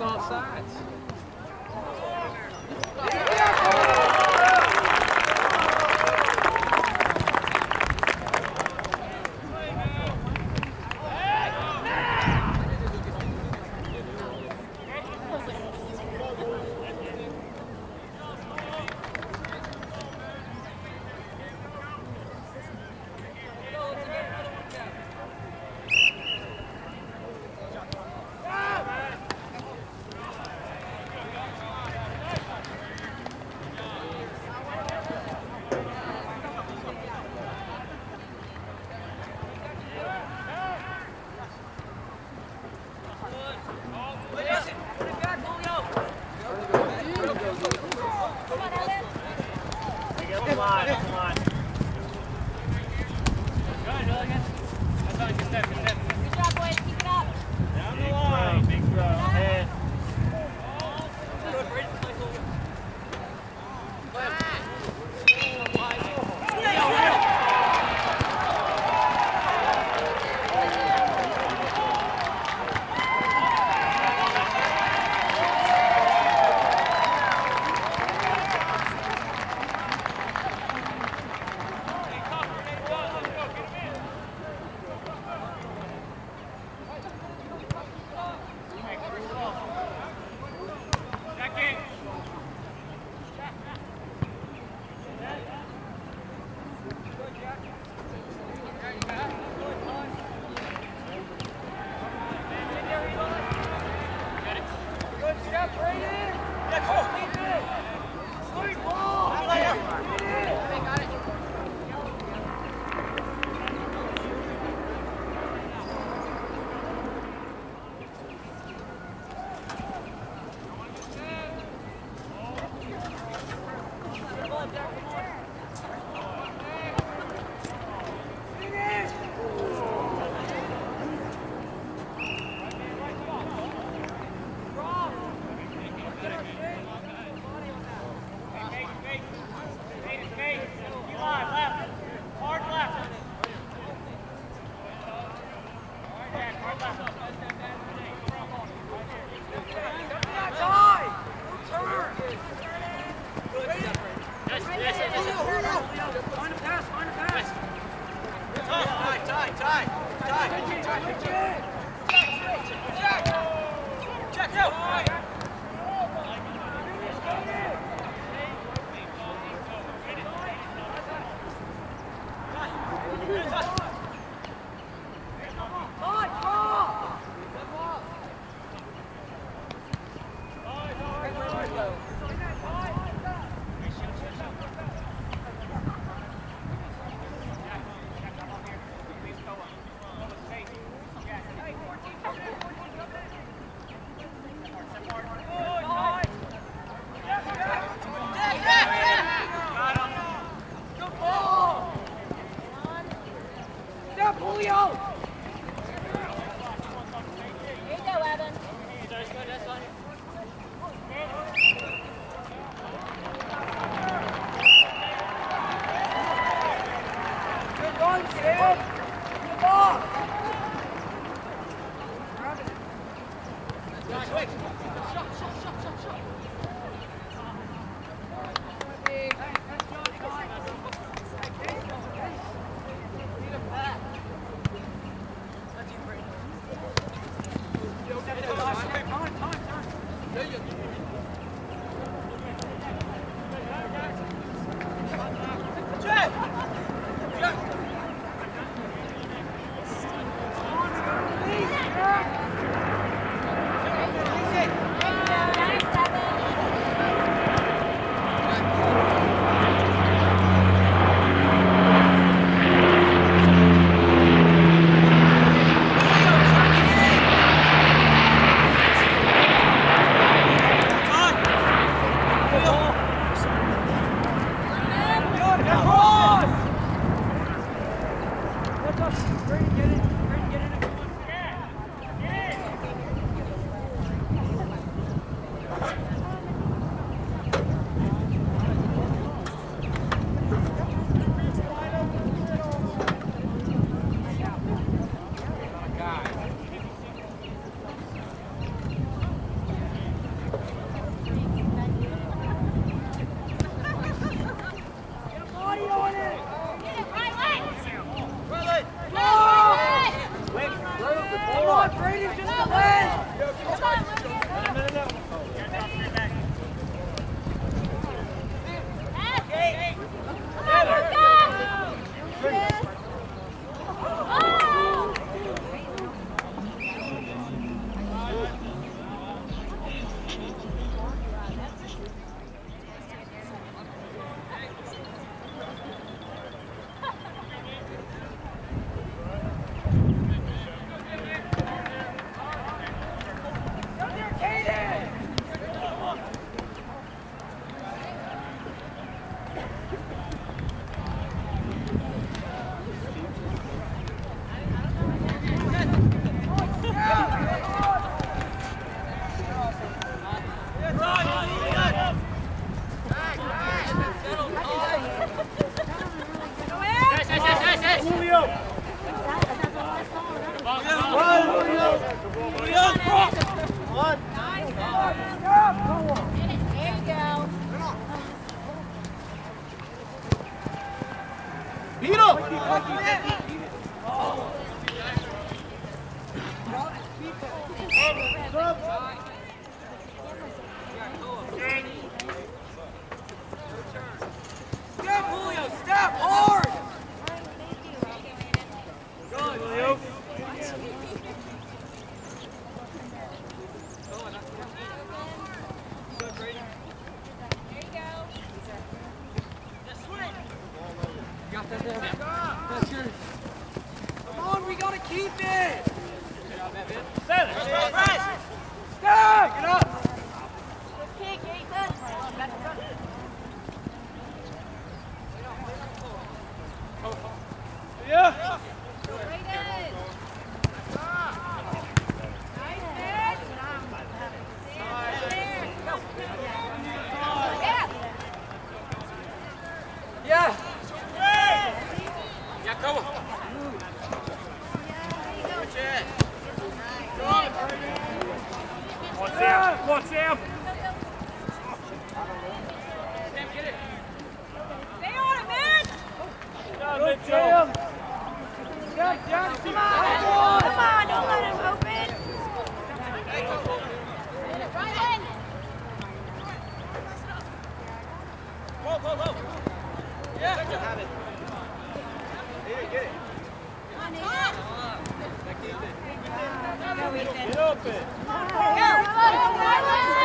offsides. Get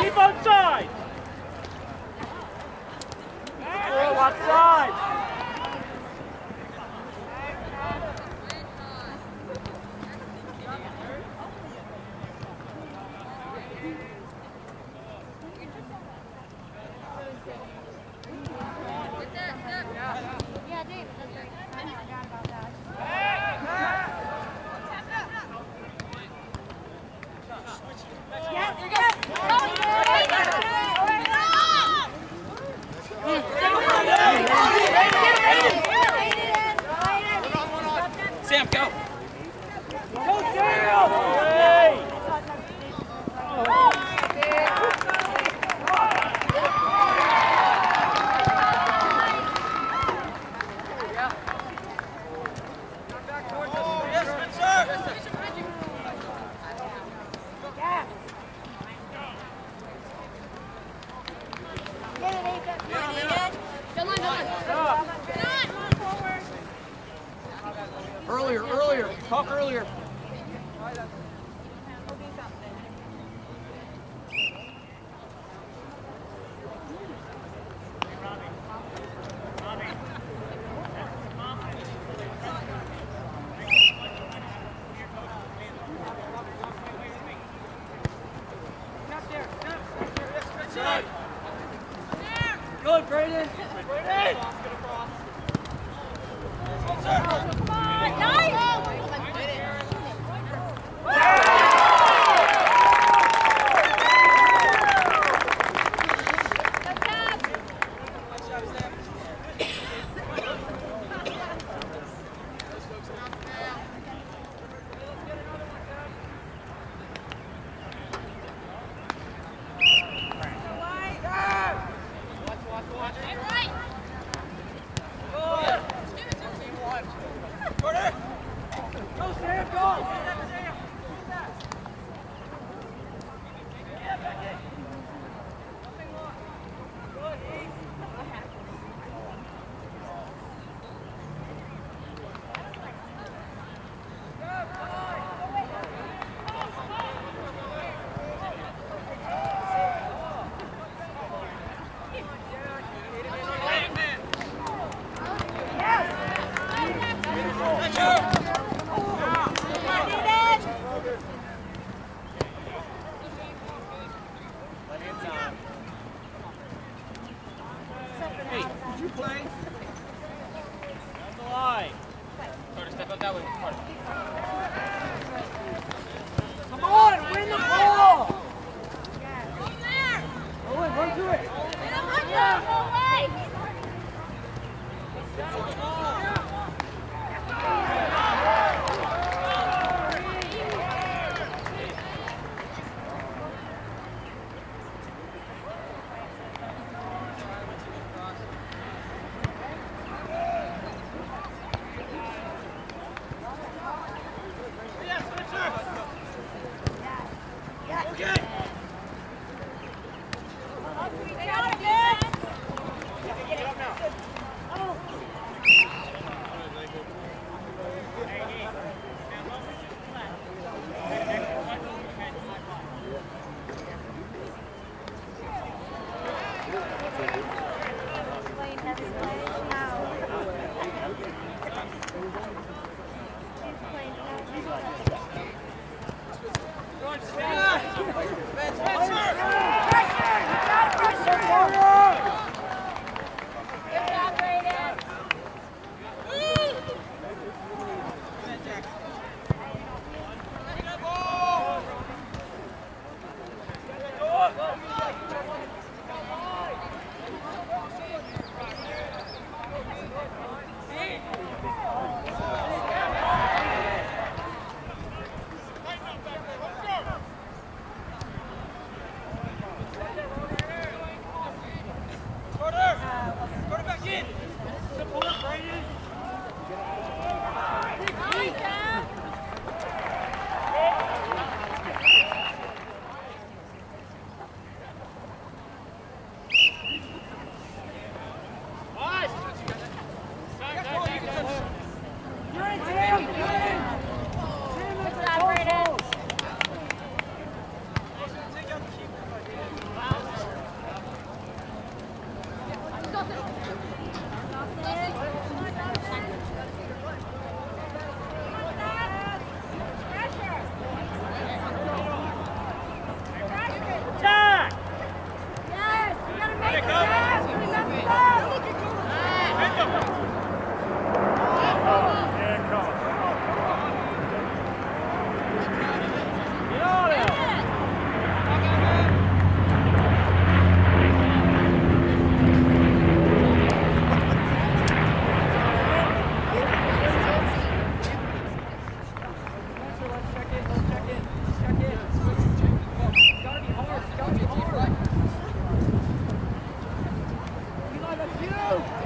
Keep on side! Oh, outside! go.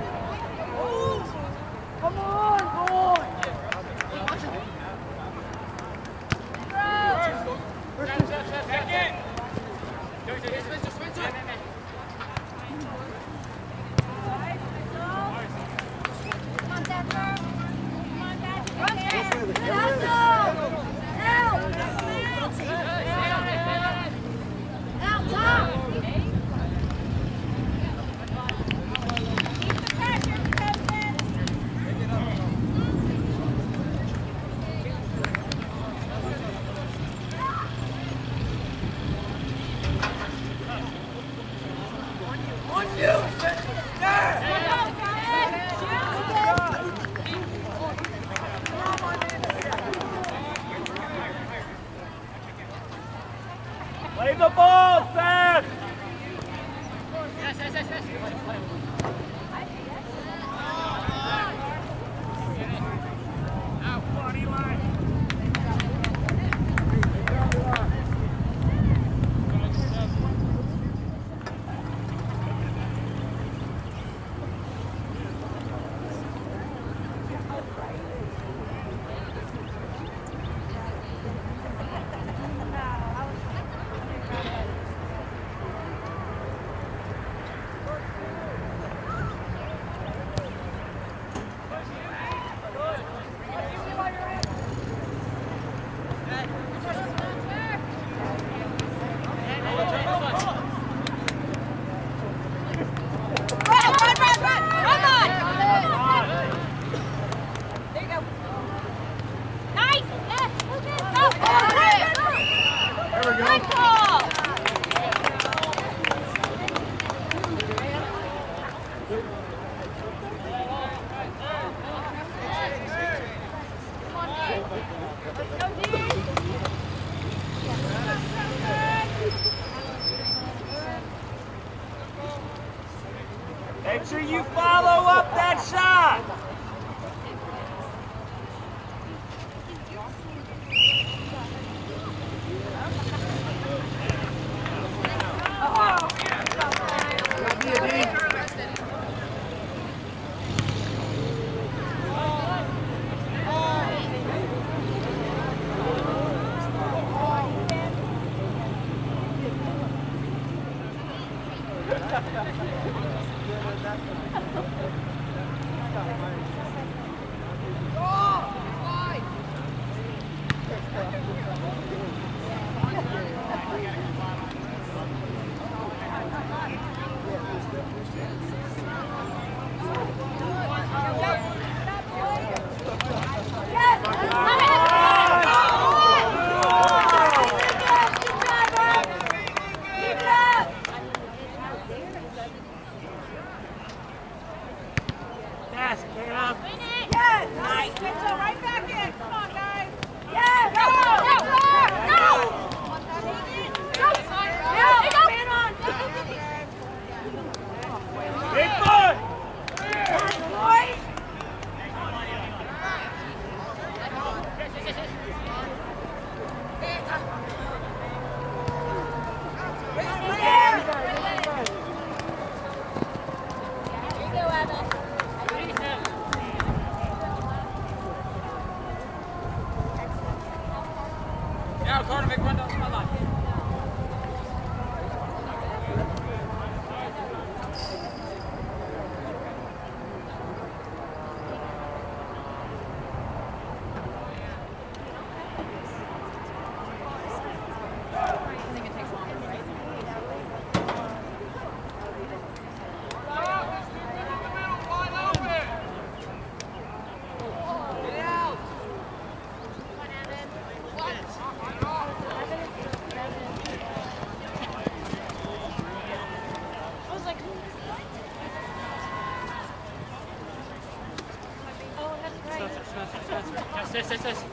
Yes, yes,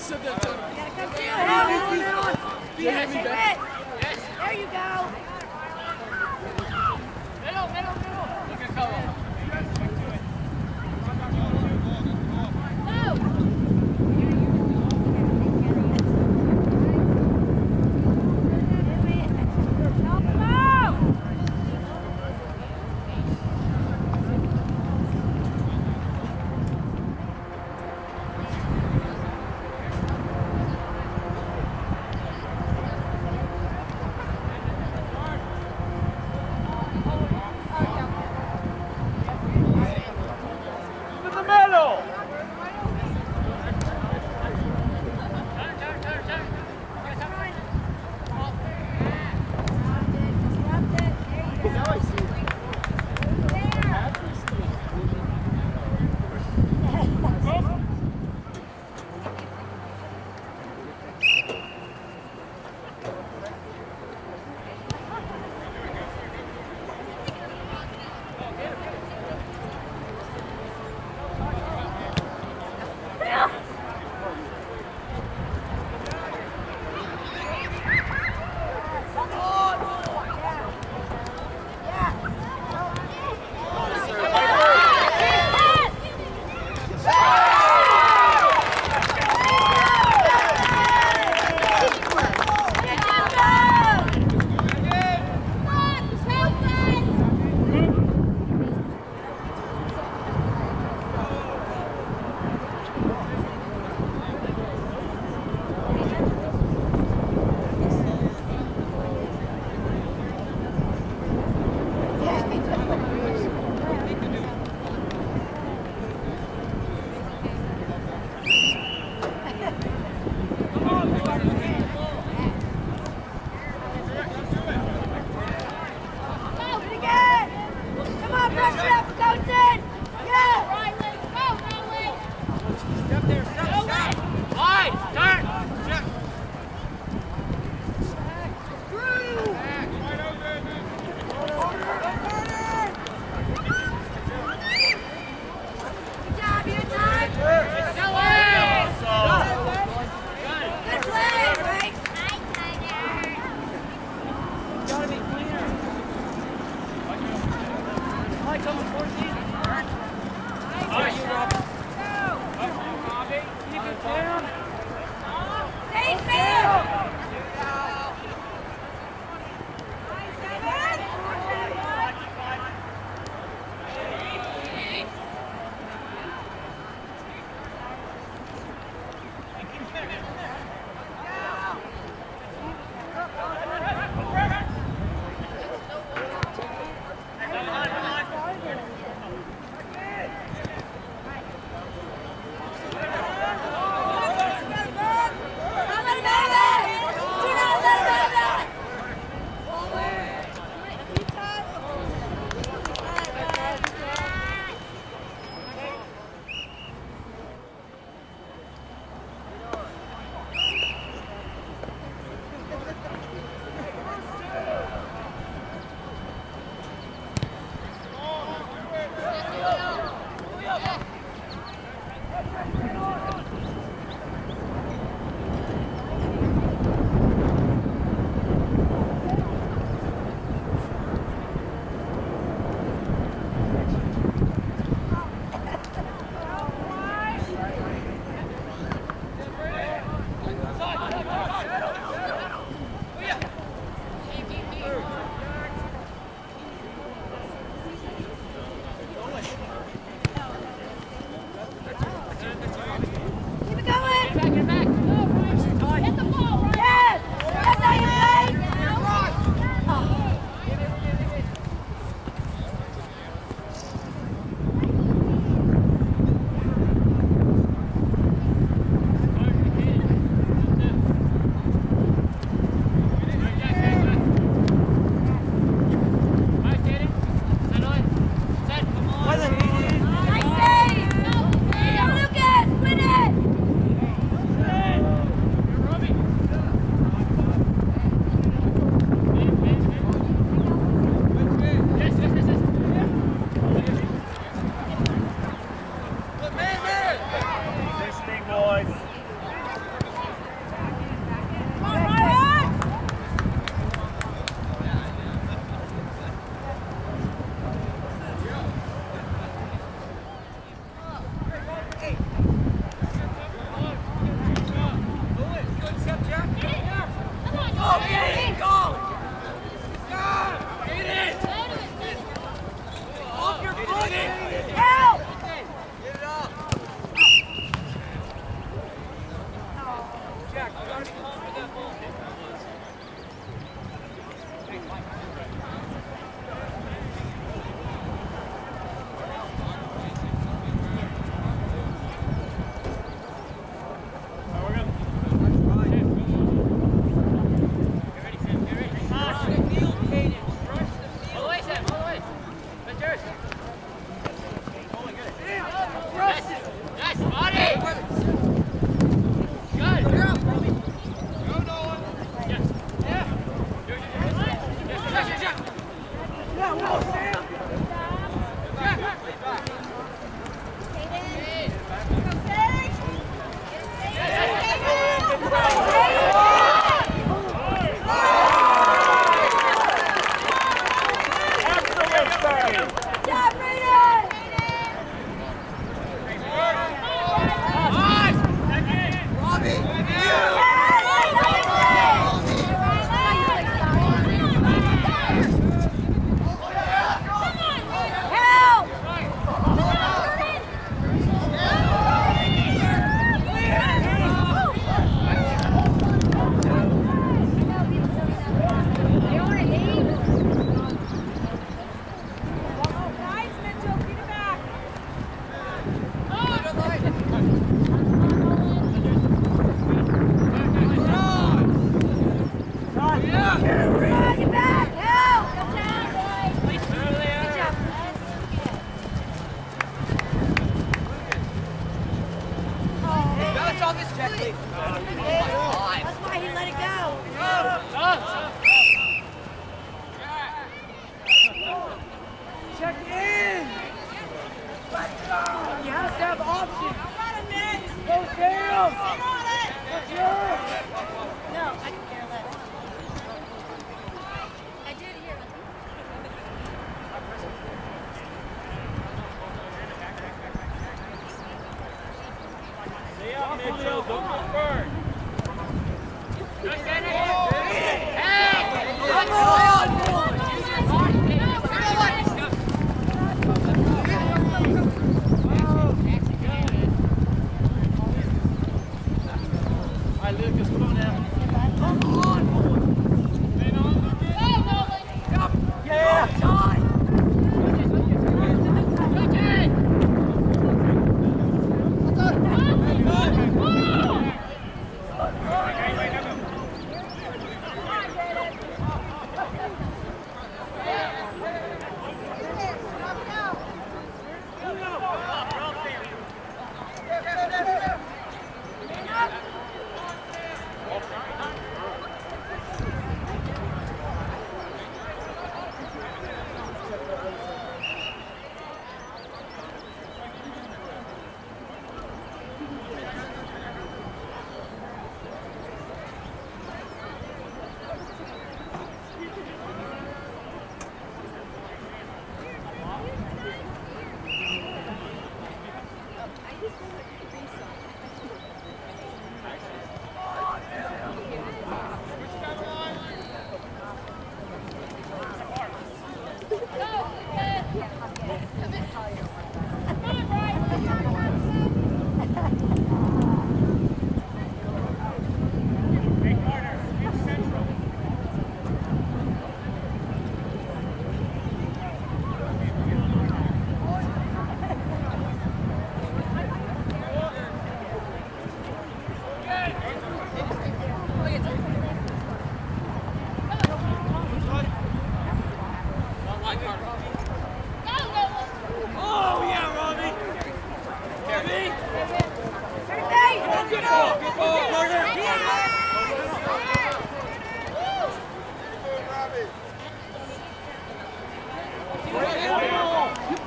There you go. Middle, middle, middle. Look at Cohen.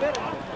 better.